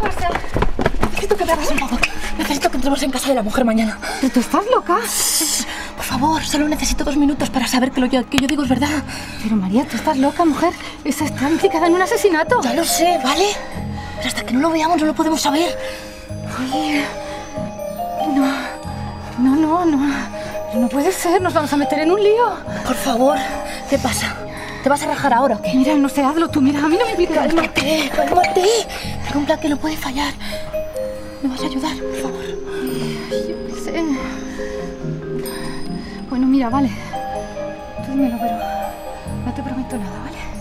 pasa? Necesito que me hagas un favor. Necesito que entremos en casa de la mujer mañana. ¿Pero tú estás loca? Por favor, solo necesito dos minutos para saber que lo yo- que yo digo es verdad. Pero María, tú estás loca, mujer. Esa está implicada en un asesinato. Ya lo sé, ¿vale? Pero hasta que no lo veamos no lo podemos saber. Oye, no, no, no, no. No puede ser, nos vamos a meter en un lío. Por favor, ¿qué pasa? ¿Te vas a rajar ahora o qué? Mira, no sé, hazlo tú, mira, a mí no me pica. Cálmate, cálmate. Plan que no puede fallar. ¿Me vas a ayudar, por favor? Yo qué sé. Bueno, mira, vale. Tú dímelo, pero no te prometo nada, ¿vale?